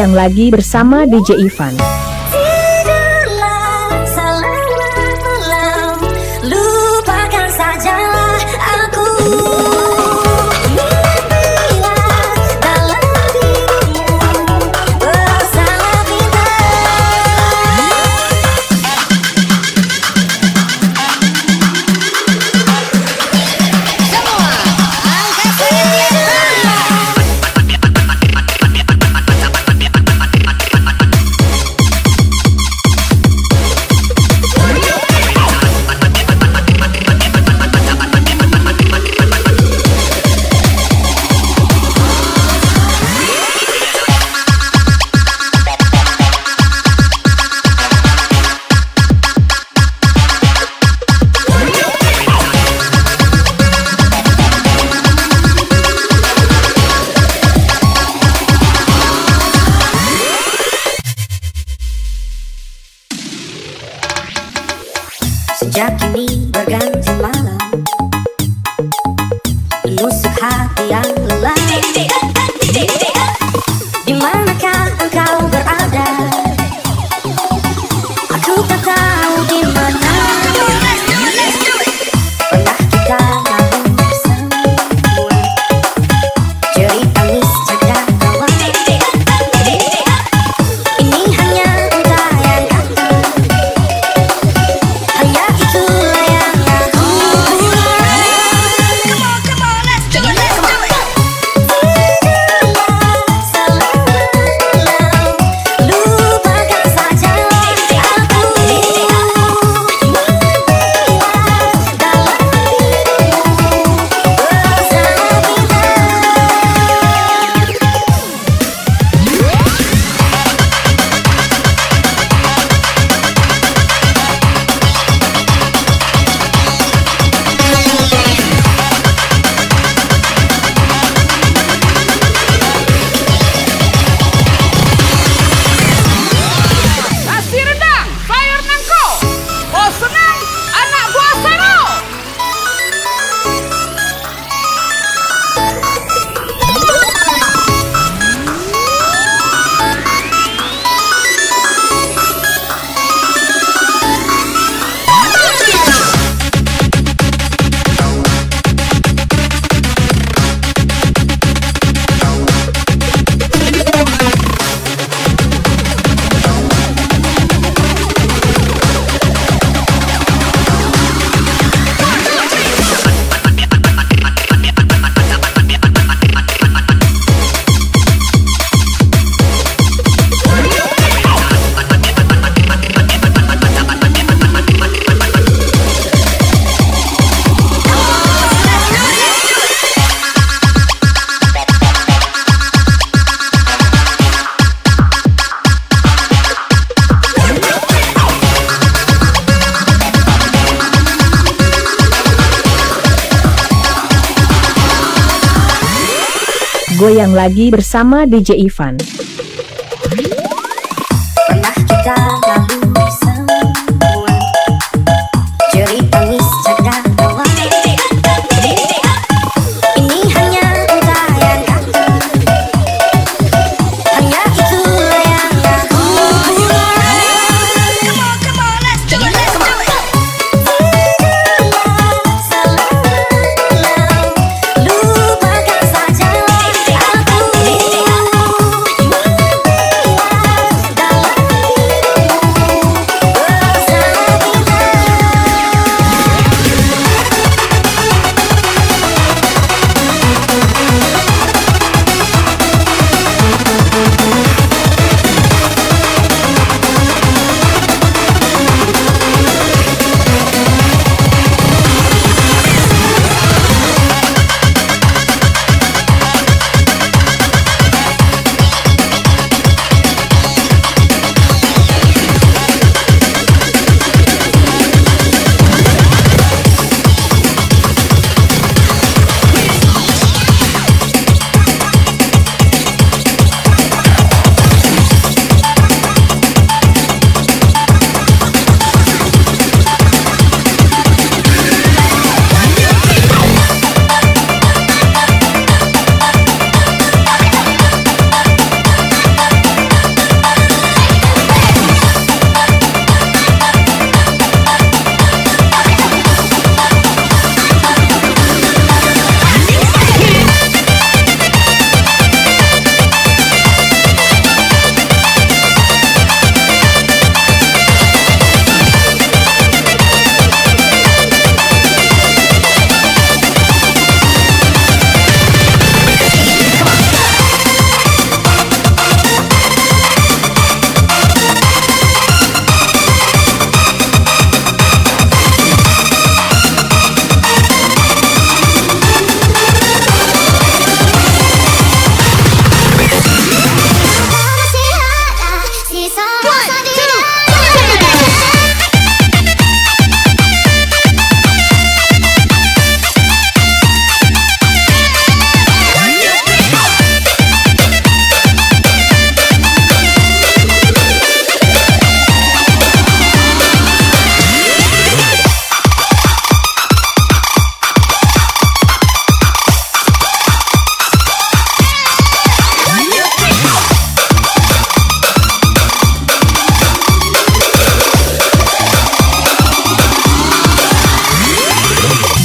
yang lagi bersama DJ Ivan. lagi bersama DJ Ivan.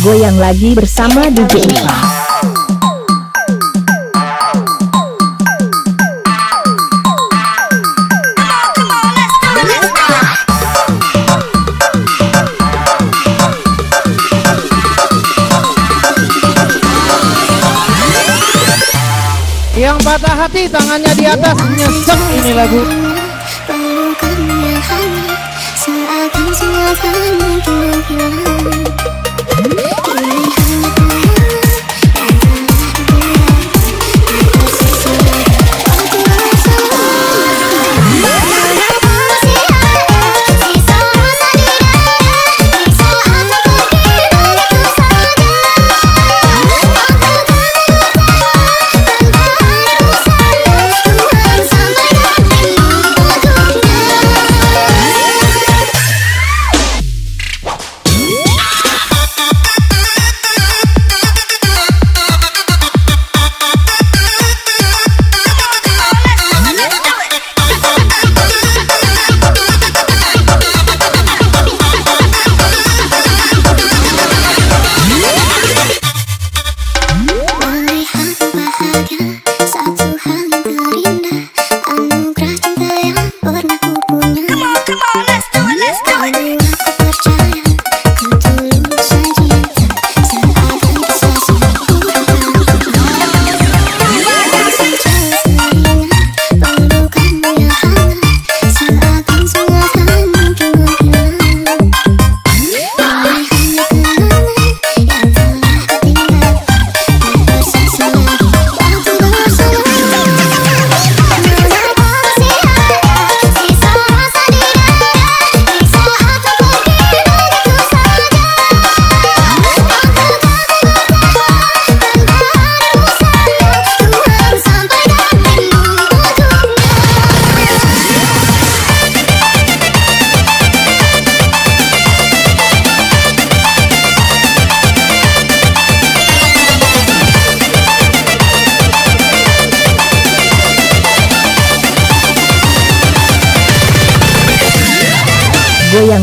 goyang lagi bersama DJ Iva. Yang patah hati tangannya di atas nyesek ini lagu. Yang.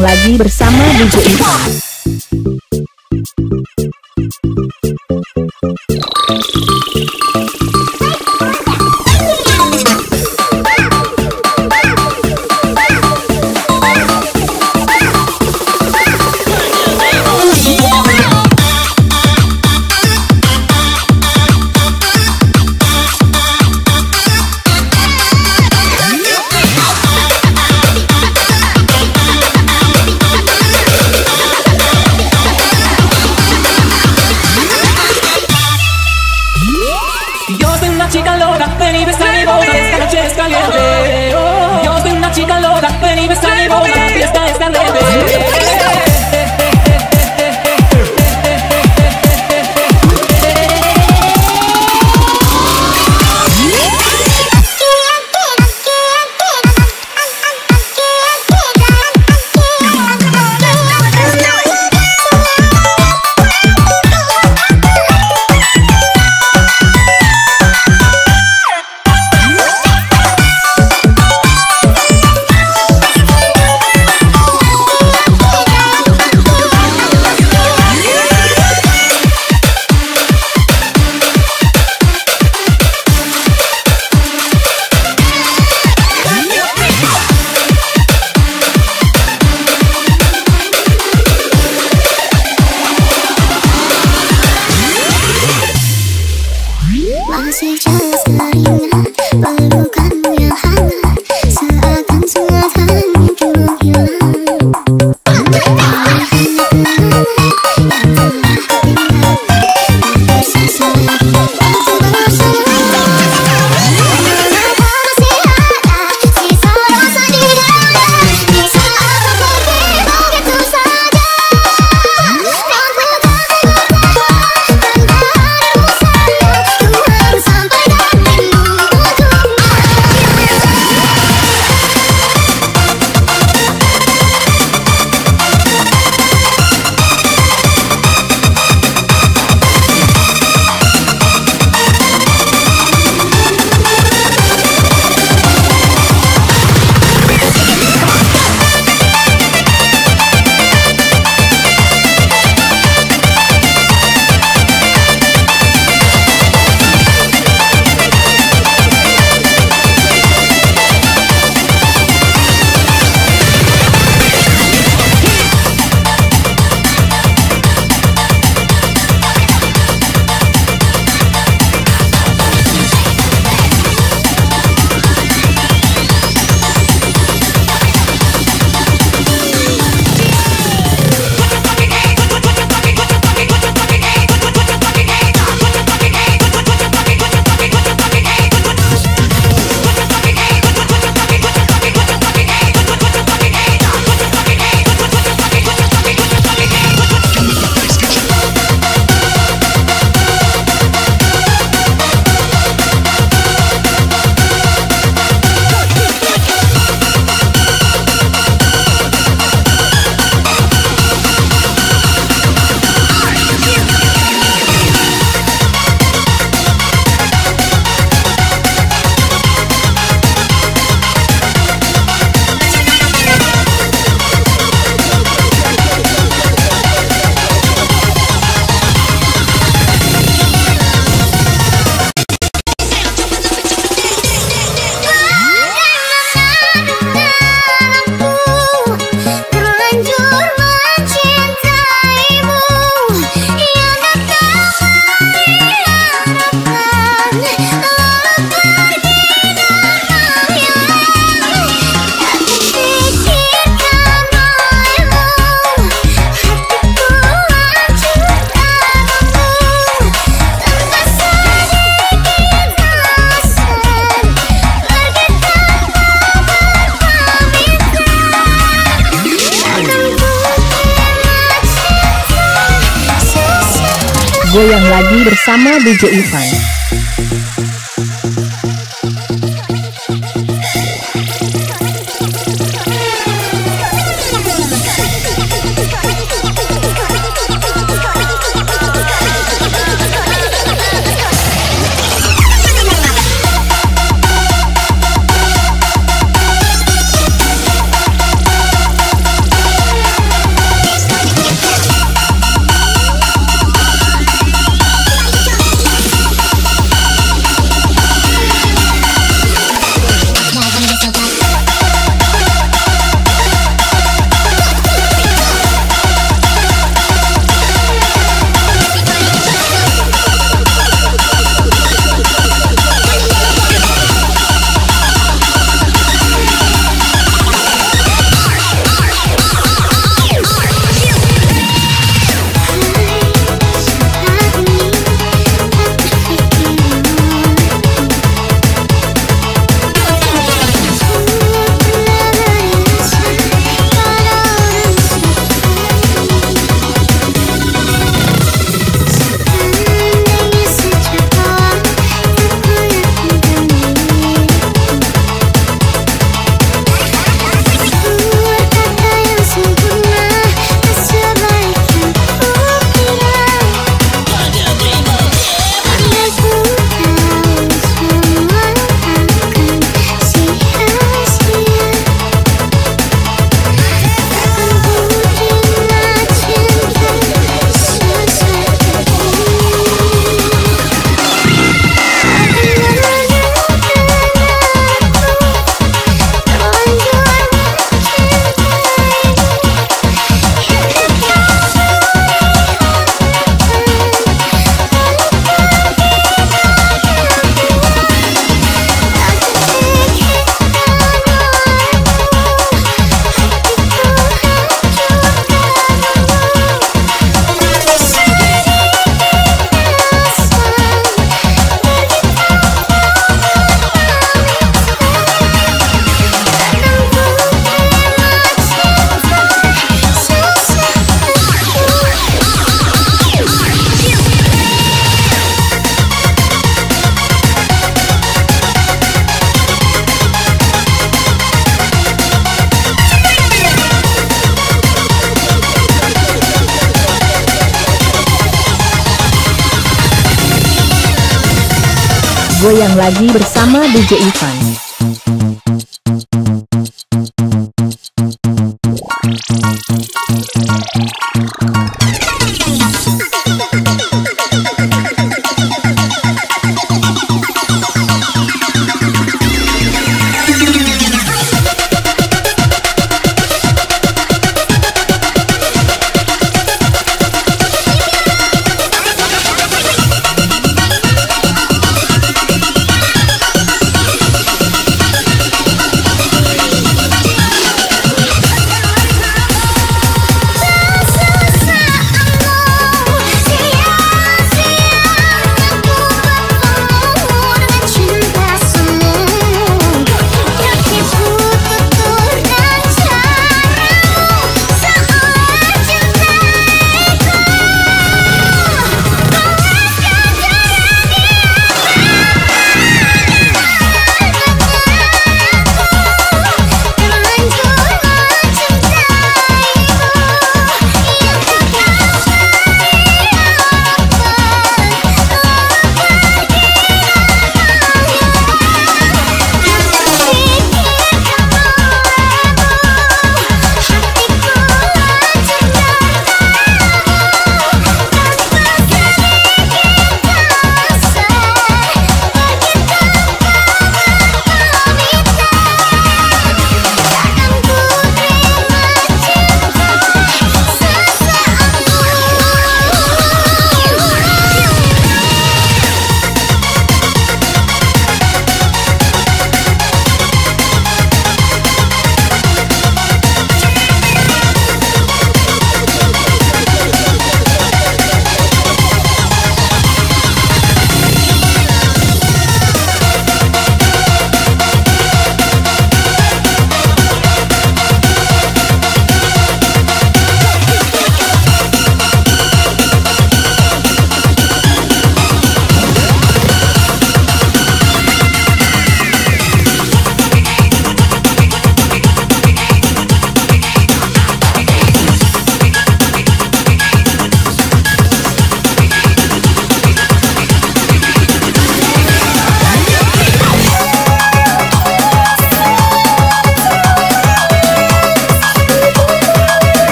lagi bersama DJ Ipan. Goyang lagi bersama DJ Ivan. Goyang lagi bersama DJ Ivan.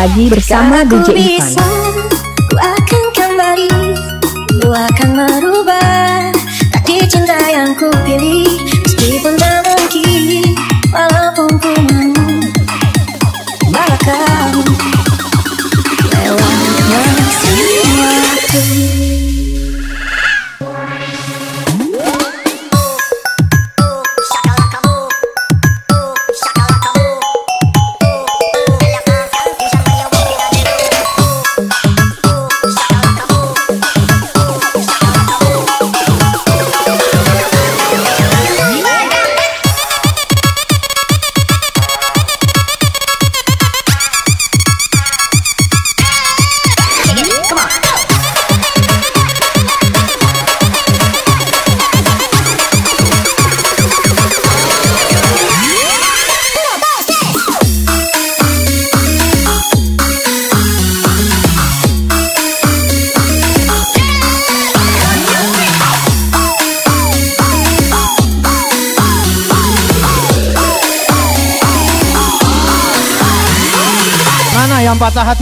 lagi bersama DJ Ivan.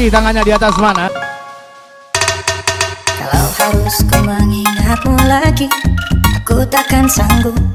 tangannya di atas mana eh. Kalau harus ku mengingatmu lagi Aku takkan sanggup.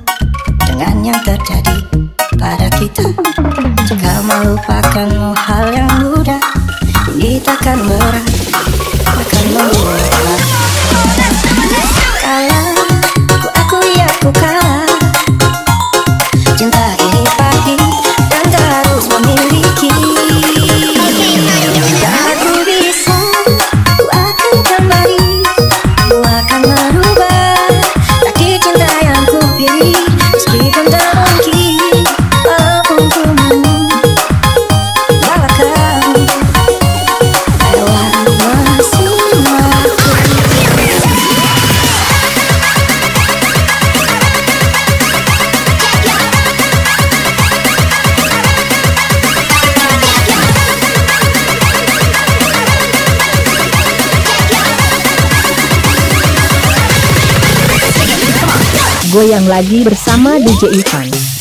lagi bersama DJ Ivan.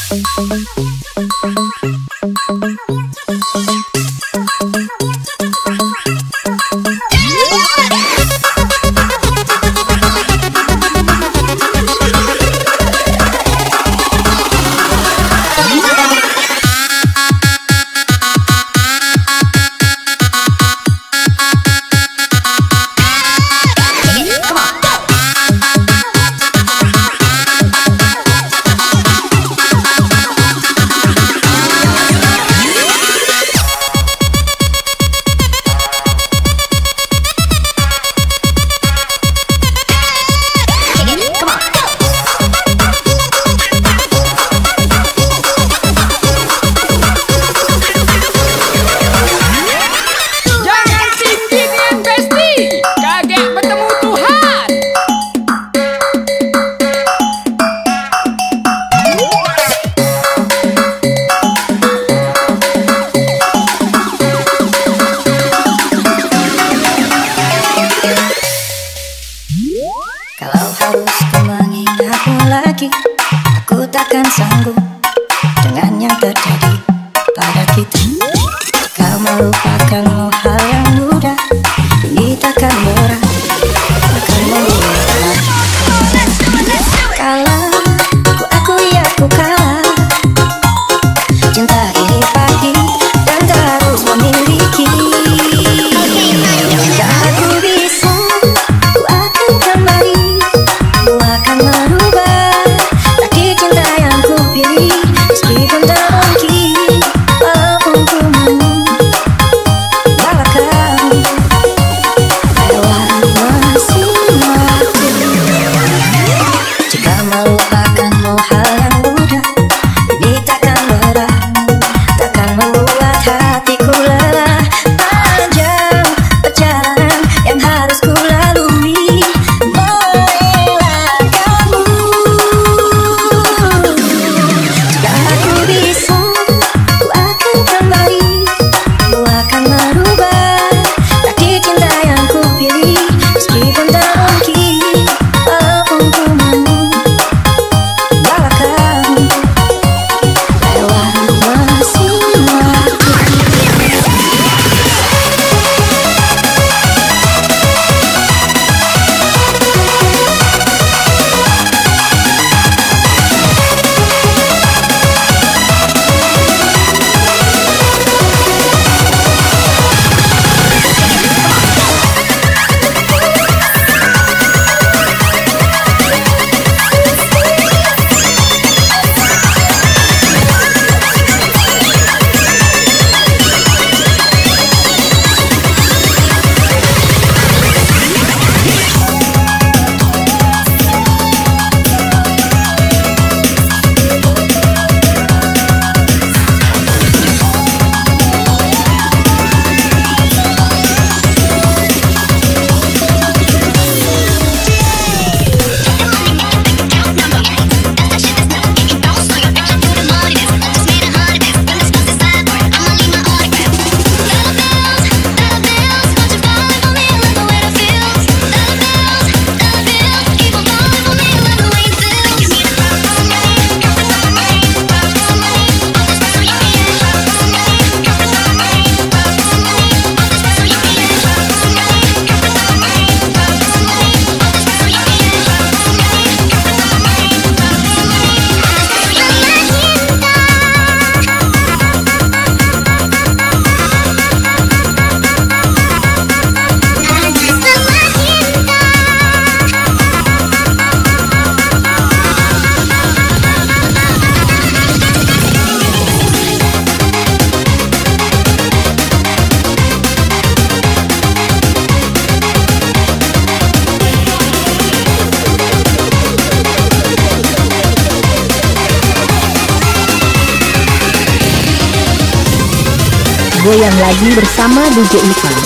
Bersama DJ Ivan.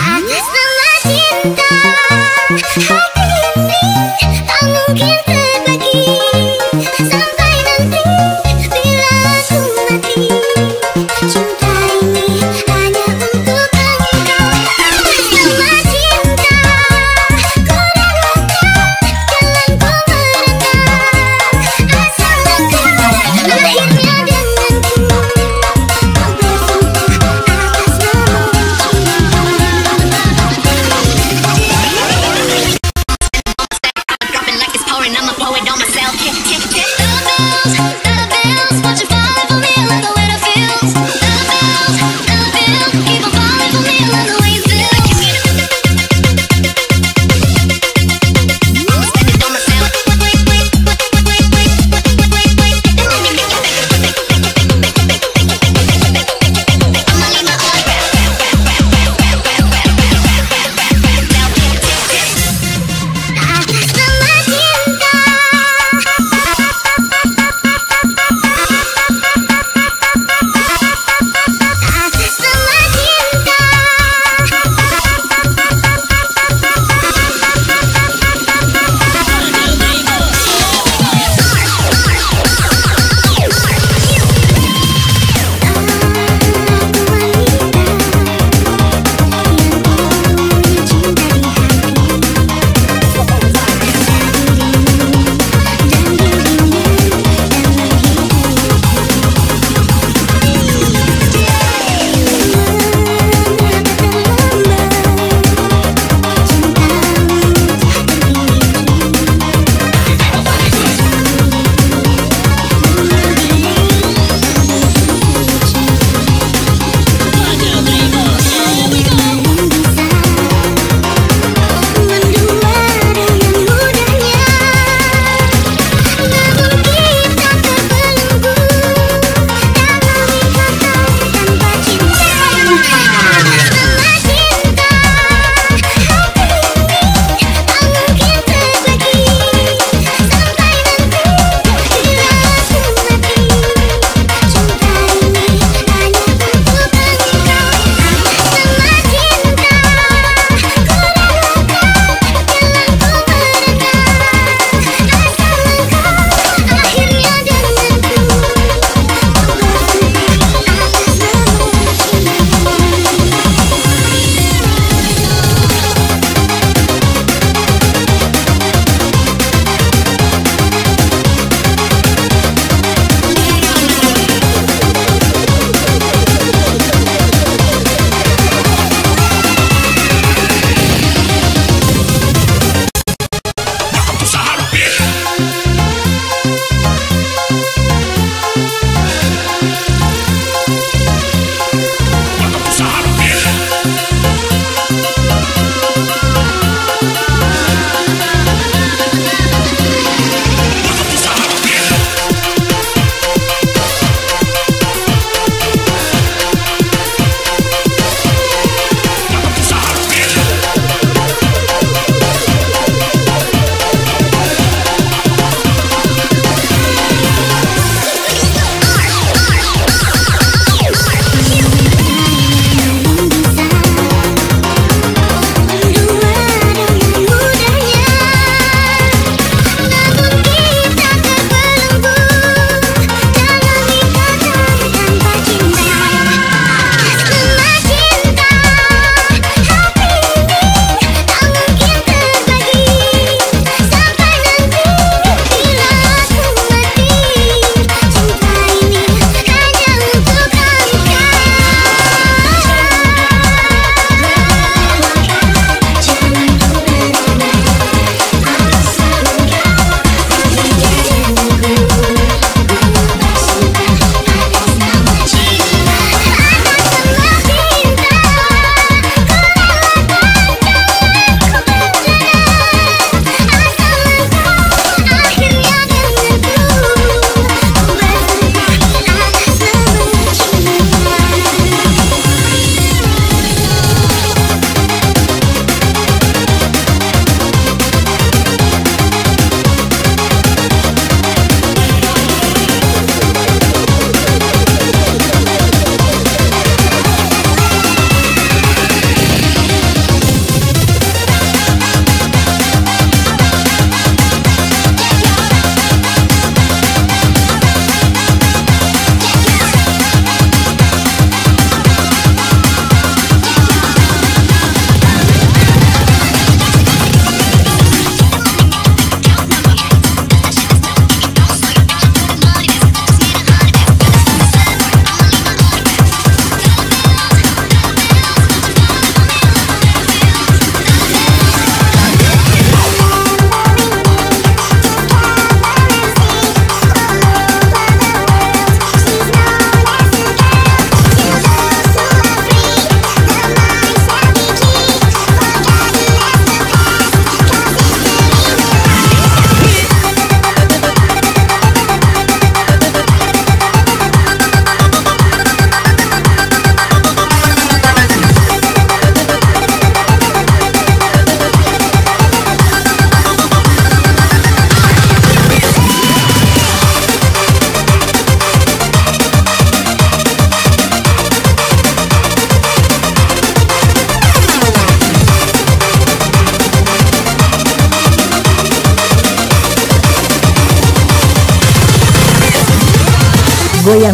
Atas nama cinta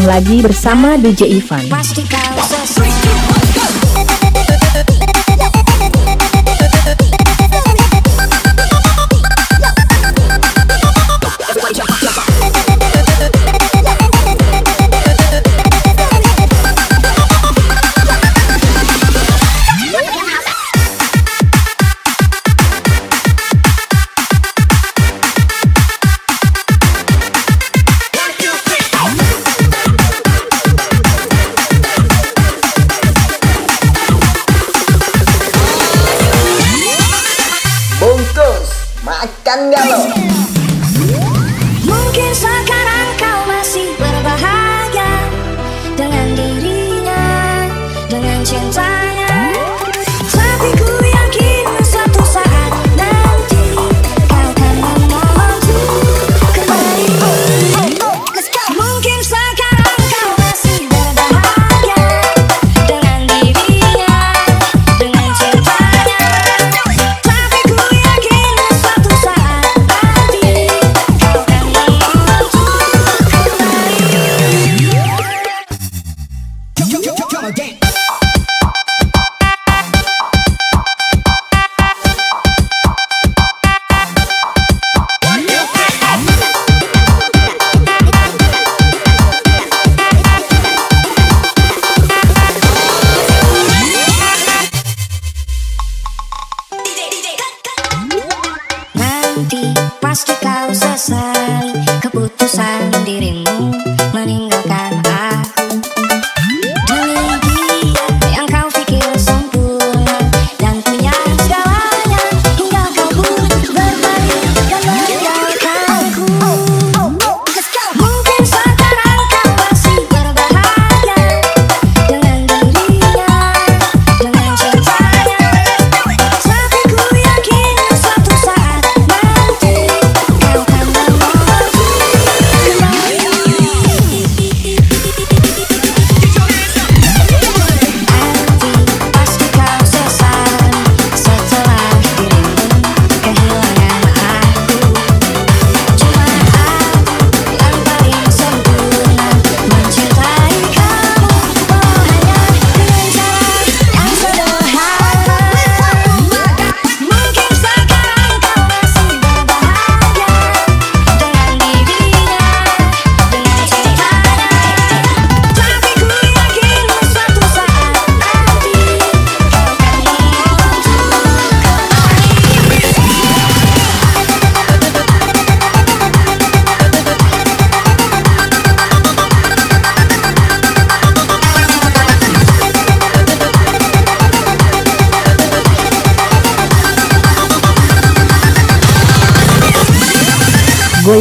lagi bersama DJ Ivan. Pasti kau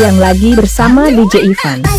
yang lagi bersama DJ Ivan.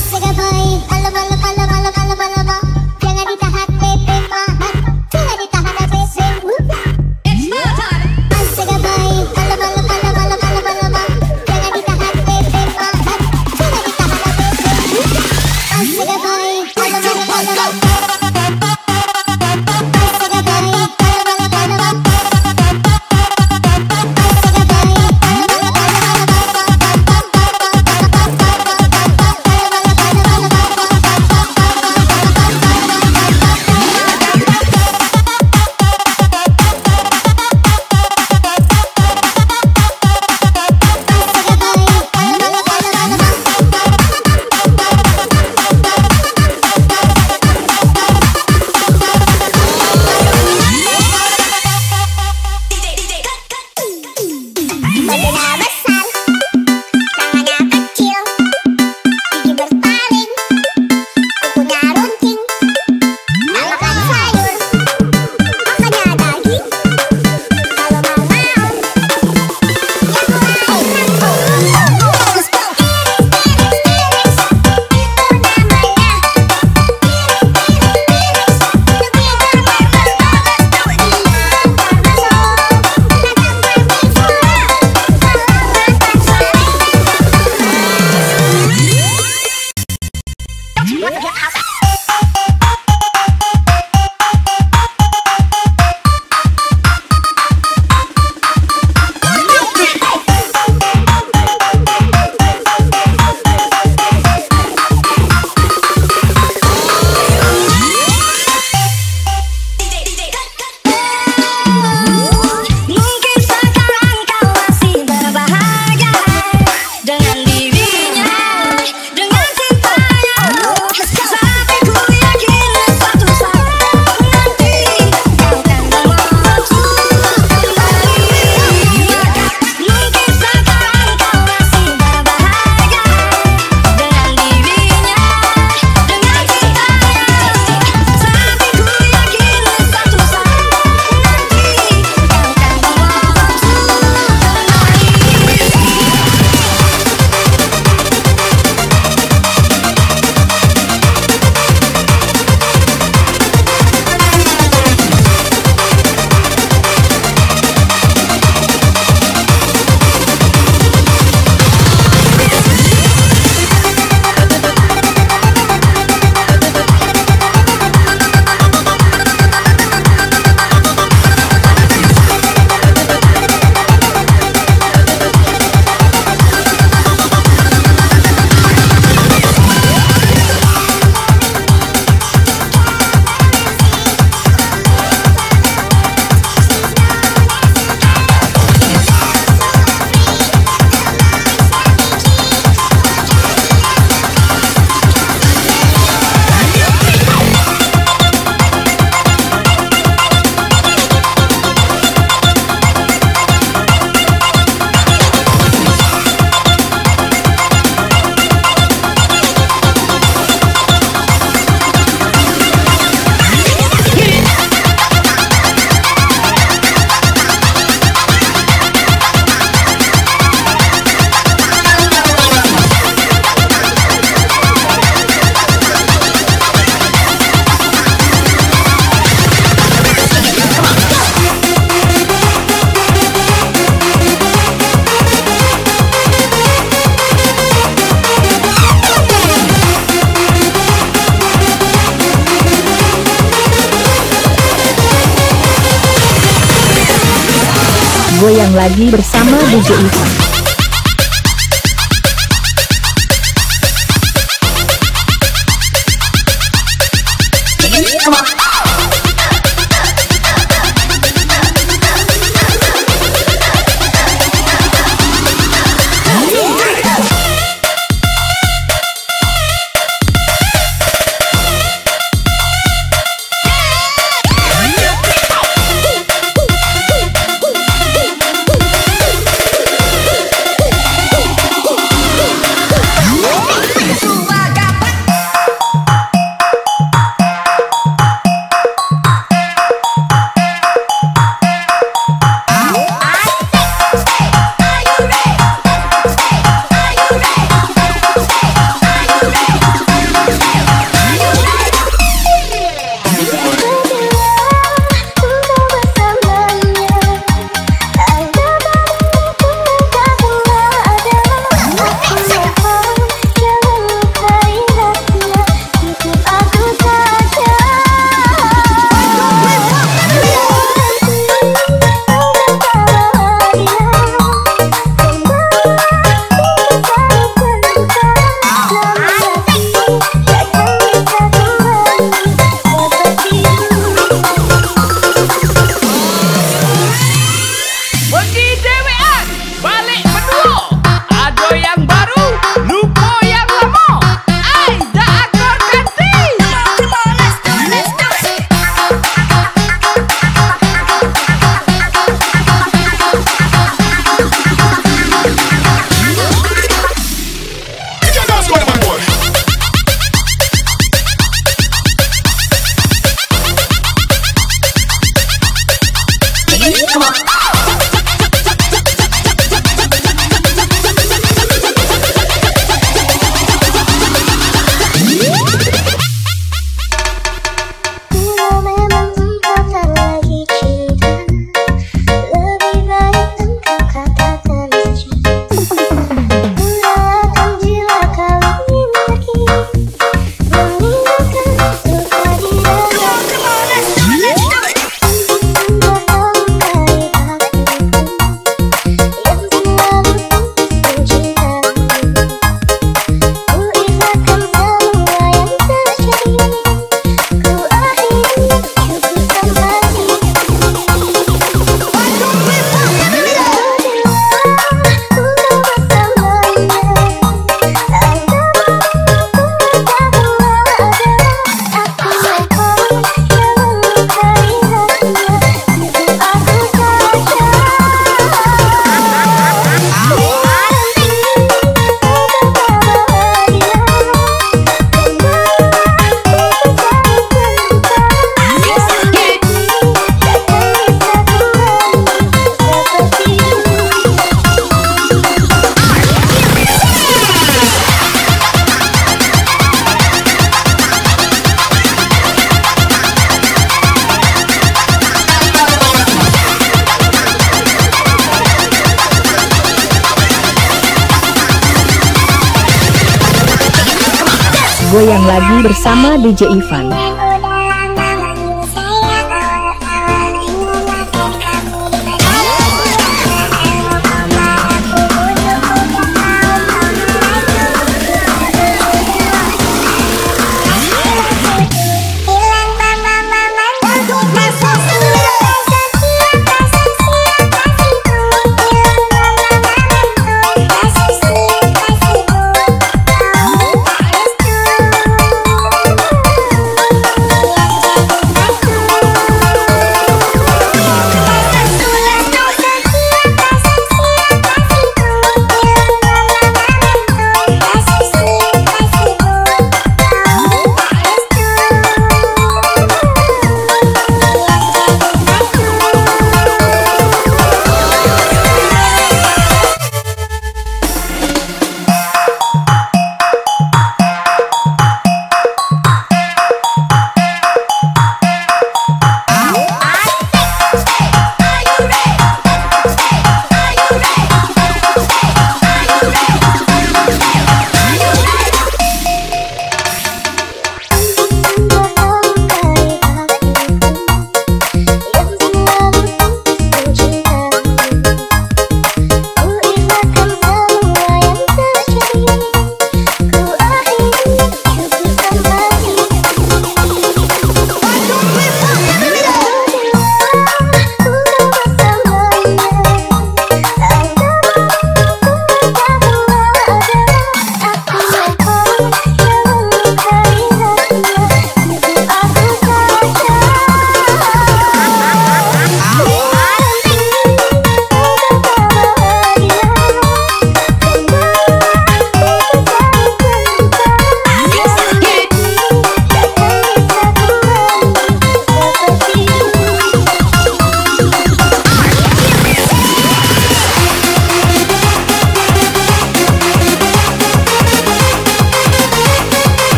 Goyang lagi bersama DJ Ivan.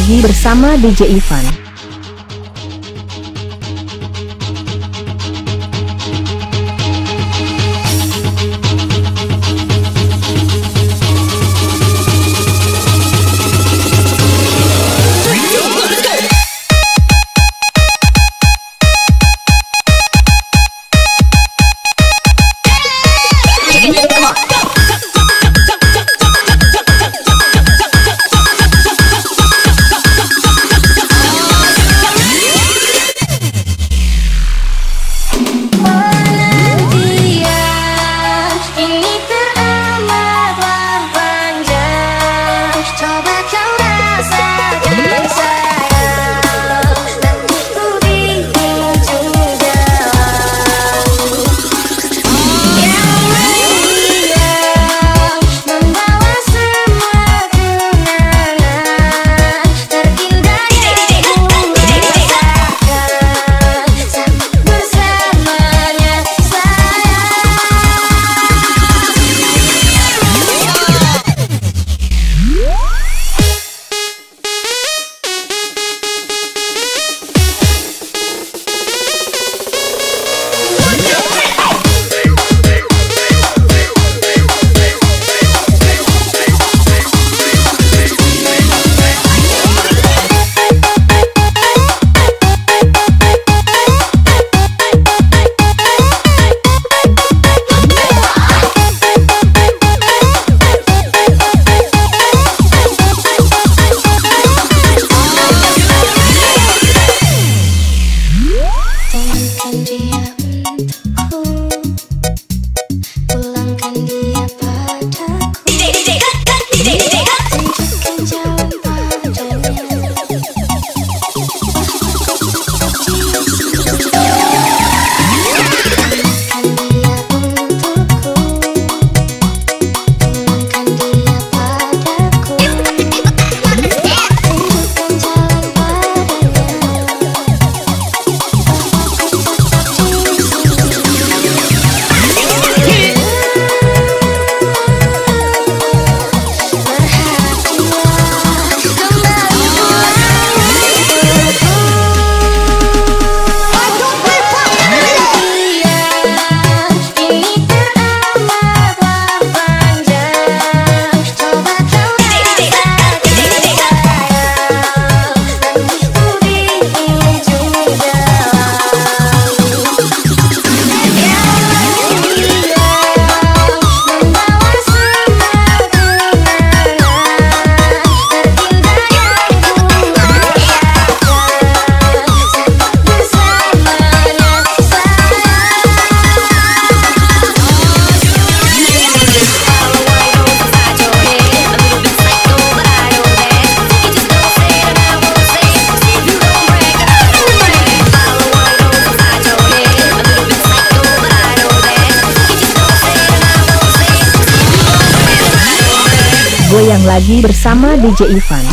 Lagi bersama DJ Ivan. Goyang lagi bersama DJ Ivan.